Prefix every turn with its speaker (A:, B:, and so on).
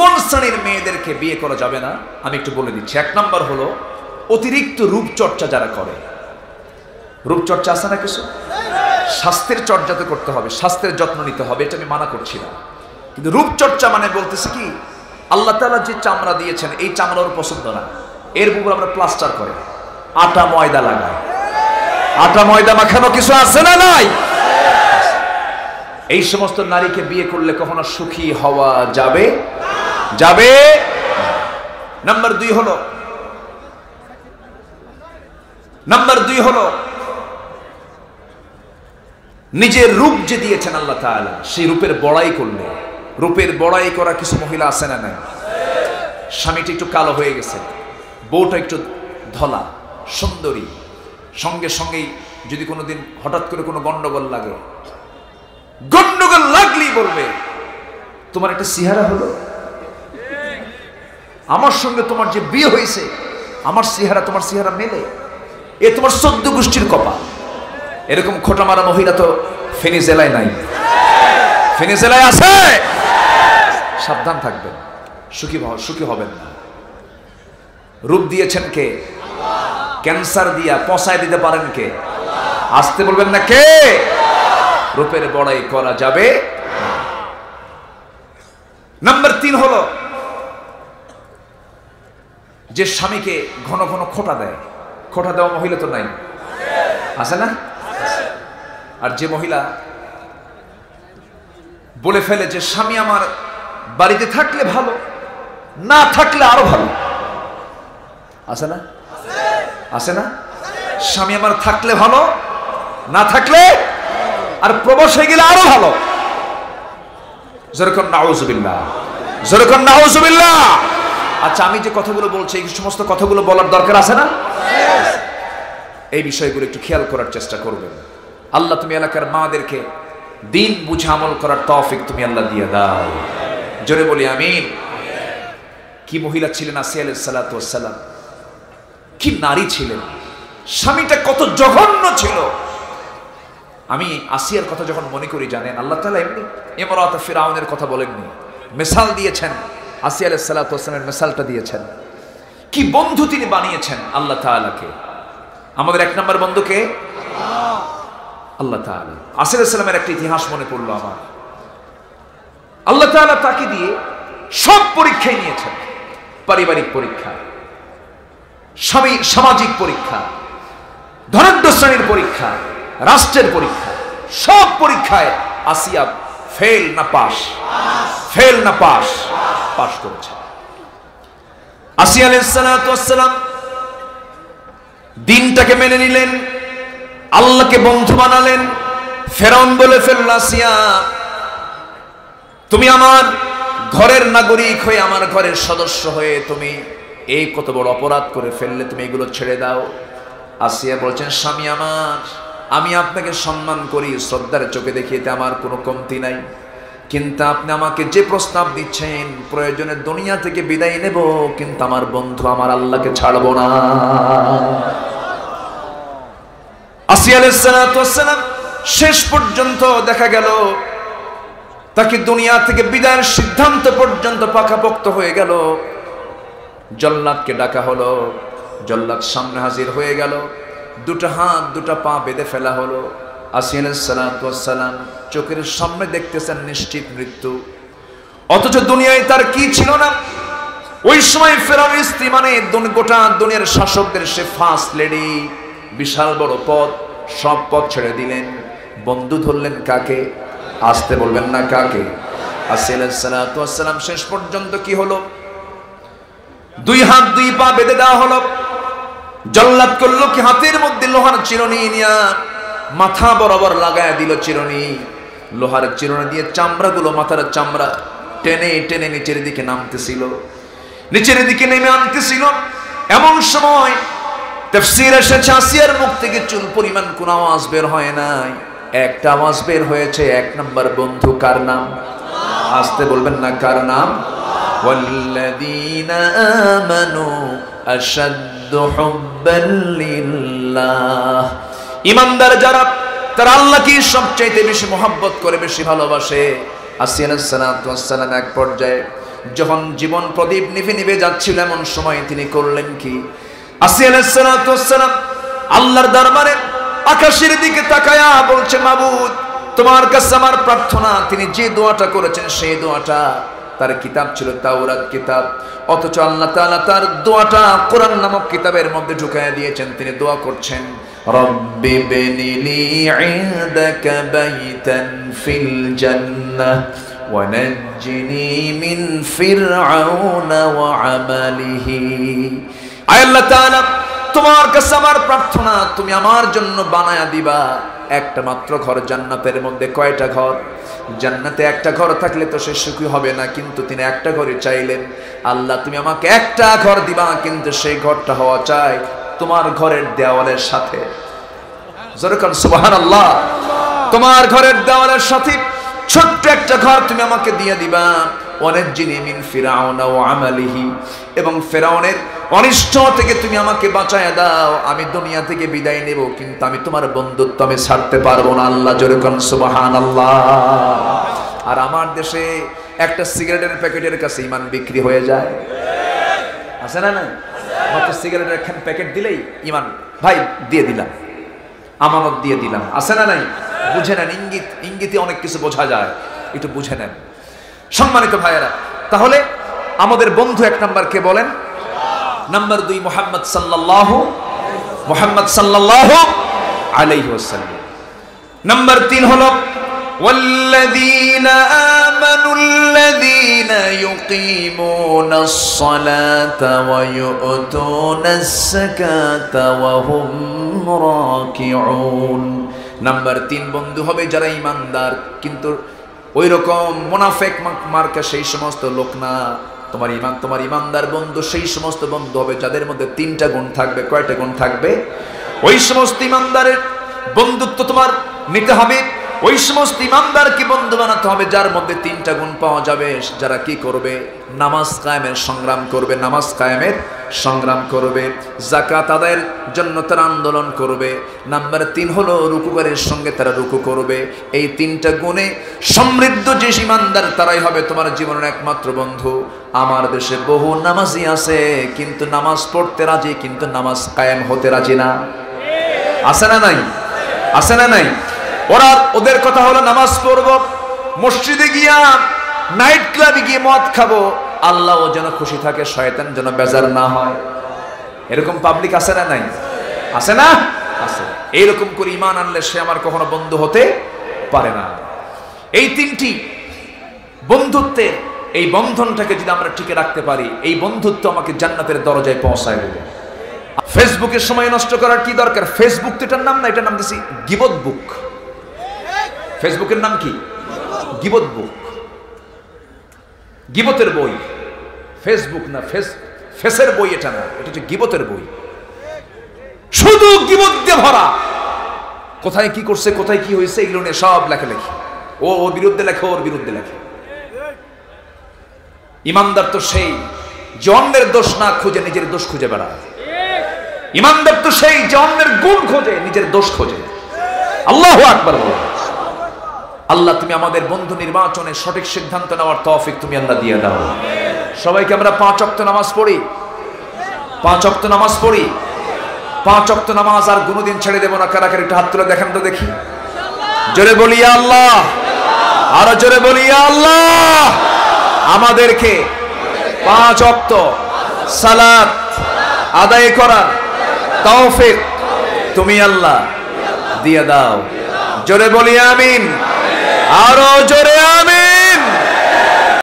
A: কোন শ্রেণির মেয়েদেরকে বিয়ে করা যাবে না? আমি একটু বলে দিচ্ছি। এক নম্বর হলো অতিরিক্ত রূপচর্চা যারা করে, রূপচর্চা আছে না কিছু? স্বাস্থ্যের চর্চা তো করতে হবে, স্বাস্থ্যের যত্ন নিতে হবে, এটা আমি মানা করছি না। কিন্তু রূপচর্চা মানে বলতেছি কি, আল্লাহ তাআলা যে চামড়া দিয়েছেন, এই চামড়ার পছন্দ না। এর উপর আমরা প্লাস্টার করে, আটা ময়দা লাগাই। আটা ময়দা মাখানো কিছু আছে না নাই? এই সমস্ত নারীকে বিয়ে করলে কখনো সুখী হওয়া যাবে? যাবে? নাম্বার দুই হলো। নাম্বার দুই হলো, নিজের রূপ যে দিয়েছেন আল্লাহ তাআলা, সেই রূপের বড়াই করলে। রূপের বড়াই করা কিছু মহিলা আছে না নাই? স্বামীটা একটু কালো হয়ে গেছে, বউটা একটু ধলা, সুন্দরী। সঙ্গে সঙ্গেই যদি কোনোদিন হঠাৎ করে কোনো গন্ডগোল লাগে, গন্ডগোল লাগলেই বলবে, তোমার একটা সিহারা হলো? আমার সঙ্গে তোমার যে বিয়ে হয়েছে, আমার সিহারা তোমার সিহারা মেলে। এ তোমার সদ্য গোষ্ঠীর কপা এরকম খোটা মারা মহিলা তো ফেনী জেলায় নাই। ফেনী জেলায় আছে? সাবধান থাকবেন। সুখী সুখী হবেন না। রূপ দিয়েছেন কে? ক্যান্সার দিয়া পচায় দিতে পারেন কে? আসতে বলবেন না কে? রূপের বড়াই করা যাবে নাম্বার তিন হলো যে স্বামীকে ঘন ঘন খোটা দেয়। খোটা দেওয়া মহিলা তো নাই। আছে না? আর যে মহিলা বলে ফেলে যে, স্বামী আমার বাড়িতে থাকলে ভালো, না থাকলে আরও ভালো। আছে না? আছে না? স্বামী আমার থাকলে ভালো, না থাকলে আর প্রবাস হয়ে গেলে আরও ভালো। যেরকম নাউজুবিল্লাহ। যেরকম নাউজুবিল্লাহ। আচ্ছা আমি যে কথাগুলো বলছি, এই সমস্ত কথাগুলো বলার দরকার আছে না? এই বিষয়গুলো একটু খেয়াল করার চেষ্টা করবেন। আল্লাহ, তুমি এলাকার মাদেরকে দিন বুঝে আমল করার তৌফিক তুমি আল্লাহ দিয়ে দাও। জোরে বলি, আমিন। কি মহিলা ছিলেন আসিয়া আলাইহিস সালাতু সালাম? কি নারী ছিলেন? স্বামীটা কত জঘন্য ছিল। আমি আসিয়ার কথা যখন মনে করি, জানেন, আল্লাহ তাআলা এমনি ইমরাত ফিরাউনের কথা বলেননি। মিসাল দিয়েছেন। আসিয়া আলাইহিস সালাতু ওয়াস সালামের দিয়েছেন। কি বন্ধু তিনি বানিয়েছেন আল্লাহ তাআলাকে। আমাদের এক নম্বর বন্ধুকে আল্লাহ তাআলা। আসির সালামের একটা ইতিহাস মনে পড়ল আমার। আল্লাহ তাআলা তাকে দিয়ে সব পরীক্ষায় নিয়েছেন। পারিবারিক পরীক্ষা, স্বামী, সামাজিক পরীক্ষা, ধনাঢ্য শ্রেণির পরীক্ষা, রাষ্ট্রের পরীক্ষা, সব পরীক্ষায় আসিয়া ফেল না পাস। ফেল না পাস। পাস করেছে। আসিয়া আলাইহিস সালাম দিনটাকে মেনে নিলেন, আল্লাহকে বন্ধু বানালেন। ফেরাউন বলে ফেলল তুমি আমার ঘরের নাগরিক হয়ে আমার ঘরের সদস্য হয়ে তুমি এই কত বড় অপরাধ করে ফেললে, তুমি এগুলো ছেড়ে দাও। আসিয়া বলছেন, স্বামী আমার আমি আপনাকে সম্মান করি, শ্রদ্ধার চোখে দেখিয়েতে আমার কোনো কমতি নাই। কিন্তু আপনি আমাকে যে প্রস্তাব দিচ্ছেন, প্রয়োজনে দুনিয়া থেকে বিদায় নেব, কিন্তু আমার বন্ধু আমার আল্লাহকে ছাড়বো না। শেষ পর্যন্ত দেখা গেল, তাকে দুনিয়া থেকে বিদায়ের সিদ্ধান্ত পর্যন্ত পাকাপোক্ত হয়ে গেল। জল্লাদকে ডাকা হলো, জল্লাদ সামনে হাজির হয়ে গেল। দুটো হাত, দুটো পা বেঁধে ফেলা হলো। আসিয়ালাম চোখের সামনে দেখতেছেন নিশ্চিত মৃত্যু। অথচ দুনিয়ায় তার কি ছিল না? ওই সময় ফেরার স্ত্রী মানে গোটা দুনিয়ার শাসকদের সে ফার্স্ট লেডি বিশাল বড় পদ, সব পদ ছেড়ে দিলেন। বন্ধু ধরলেন কাকে? আসতে বলবেন না কাকে? আসিয়ালাম শেষ পর্যন্ত কি হলো? দুই হাত, দুই পা বেঁধে দেওয়া হলো। জল্লাদ করলো কি হাতের মধ্যে লোহার চিরুনি নিয়া মাথা বরাবর লাগায় দিল চিরুনি লোহার চিরুনি দিয়ে চামড়াগুলো মাথার চামড়া টেনে টেনে নিচের দিকে নামতেছিল নিচের দিকে নেমে আনতেছিল এমন সময় তফসির এসেছে আসিয়ার মুখ থেকে চুল পরিমাণ কোন আওয়াজ বের হয় নাই একটা আওয়াজ বের হয়েছে এক নম্বর বন্ধু কার নাম আসতে বলবেন না কার নাম والذين آمنوا أشد حبا لله ইমানদার যারা, তারা আল্লাহকে সবচাইতে বেশি মোহাব্বত করে, বেশি ভালোবাসে। আসিয়ান সালাম এক পর্যায়ে যখন জীবন প্রদীপ নিভে নিভে যাচ্ছিল, এমন সময় তিনি করলেন কি? আসি আলাইসালাম আল্লাহর দরবারে আকাশের দিকে তাকায়া বলছে, মাবুদ, তোমার কাছে আমার প্রার্থনা। তিনি যে দোয়াটা করেছেন, সেই দোয়াটা তার কিতাব ছিল তাওরাত কিতাব অথচ আল্লাহ তাআলা তার দোয়াটা কোরআন নামক কিতাবের মধ্যে ঢুকায় দিয়েছেন তিনি দোয়া করছেন রব্বি বেনিলি ইনদাকা বাইতান ফিল জান্নাহ ونجني من فرعون وعمله আয় আল্লাহ তাআলা তোমার কাছে আমার প্রার্থনা তুমি আমার জন্য বানায়া দিবা একটা মাত্র ঘর জান্নাতের মধ্যে কয়টা ঘর জান্নাতে একটা ঘর থাকলে তো সে সুখী হবে না, কিন্তু তিনি একটা ঘরে চাইলেন। আল্লাহ, তুমি আমাকে একটা ঘর দিবা, কিন্তু সেই ঘরটা হওয়া চাই তোমার ঘরের দেওয়ালের সাথে। সুবাহান আল্লাহ তোমার ঘরের দেওয়ালের সাথে ছোট্ট একটা ঘর তুমি আমাকে দিয়ে দিবা। অনেক জিনি মিন ফিরাউনা ও আমালিহি। এবং ফেরাউনের অনিষ্ট থেকে তুমি আমাকে বাঁচায় দাও, আমি দুনিয়া থেকে বিদায় নেব, কিন্তু আমি তোমার বন্ধুত্ব আমি ছাড়তে পারব না। আল্লাহ যেরকম সুবাহান আল্লাহ আর আমার দেশে একটা সিগারেটের প্যাকেটের কাছে ইমান বিক্রি হয়ে যায়। আছে না না সিগারেটের একখান প্যাকেট দিলেই ইমান। ভাই, দিয়ে দিলাম। আমানত দিয়ে দিলাম। আছে না নাই? বুঝে নেন, ইঙ্গিত, ইঙ্গিতে অনেক কিছু বোঝা যায়। একটু বুঝে নেন। সম্মানিত ভাইয়েরা, তাহলে আমাদের বন্ধু এক নাম্বার কে বলেন নাম্বার দুই মোহাম্মদ সাল্লাহ মোহাম্মদ সাল্লাহ আলাইহি ওয়াসাল্লাম নাম্বার তিন হলো والذين آمنوا الذين يقيمون الصلاة ويؤتون الزكاة وهم راكعون নাম্বার তিন বন্ধু হবে যারা ইমানদার কিন্তু ওই রকম মোনাফেক মার্কা সেই সমস্ত লোক না তোমার ইমান তোমার ইমানদার বন্ধু, সেই সমস্ত বন্ধু হবে যাদের মধ্যে তিনটা গুণ থাকবে, কয়টা গুণ থাকবে? ওই সমস্ত ইমানদারের বন্ধুত্ব তোমার নিতে হবে। ওই সমস্ত ইমানদারকে বন্ধু বানাতে হবে, যার মধ্যে তিনটা গুণ পাওয়া যাবে। যারা কি করবে? নামাজ কায়েমের সংগ্রাম করবে, নামাজ কায়েমের সংগ্রাম করবে। জাকাত আদায়ের জন্য তারা আন্দোলন করবে। নাম্বার তিন হলো রুকুকারের সঙ্গে তারা রুকু করবে। এই তিনটা গুণে সমৃদ্ধ যে ইমানদার, তারাই হবে তোমার জীবনের একমাত্র বন্ধু। আমার দেশে বহু নামাজি আছে, কিন্তু নামাজ পড়তে রাজি, কিন্তু নামাজ কায়েম হতে রাজি না। আছে না নাই? আছে না নাই? ওরা, ওদের কথা হলো নামাজ পড়ব, মসজিদে গিয়া নাইট ক্লাবে গিয়ে মদ খাব। আল্লাহ যেন খুশি থাকে, শয়তান যেন বেজার না হয়। এরকম পাবলিক আছে না নাই? আছে না? আছে। এইরকম করে ইমান আনলে সে আমার কখনো বন্ধু হতে পারে না। এই তিনটি বন্ধুত্বে এই বন্ধনটাকে যদি আমরা টিকে রাখতে পারি, এই বন্ধুত্ব আমাকে জান্নাতের দরজায় পৌঁছায় দেবে। ফেসবুকের সময় নষ্ট করার কি দরকার? ফেসবুক তো এটার নাম না, এটার নাম দিছি গিবত বুক ফেসবুকের নাম কি? গিবত বুক। গিবতের বই। ফেসবুক না, ফেস, ফেসের বই এটা না, এটা হচ্ছে গিবতের বই। শুধু গিবত দিয়ে ভরা। কোথায় কি করছে, কোথায় কি হয়েছে, এগুলো নিয়ে সব লেখালেখি ও ওর বিরুদ্ধে লেখে, ওর বিরুদ্ধে লেখে। ইমানদার তো সেই অন্যের দোষ না খুঁজে, নিজের দোষ খুঁজে বেড়ায়। ইমানদার তো সেই অন্যের গুণ খোঁজে, নিজের দোষ খোঁজে। আল্লাহ আকবার বলো। আল্লাহ, তুমি আমাদের বন্ধু নির্বাচনে সঠিক সিদ্ধান্ত নেওয়ার তৌফিক তুমি আল্লাহ দিয়ে দাও। সবাইকে আমরা পাঁচ অক্ত নামাজ পড়ি। পাঁচ অক্ত নামাজ পড়ি। পাঁচ অক্ত নামাজ আর কোনোদিন ছেড়ে দেবো না। কারা কারা একটু হাত তুলে দেখেন তো দেখি। জোরে বলি আল্লাহ। আরও জোরে বলি আল্লাহ। আমাদেরকে পাঁচ অক্ত সালাত আদায় করার তৌফিক তুমি আল্লাহ দিয়ে দাও। জোরে বলি আমিন। আরও জোরে আমিন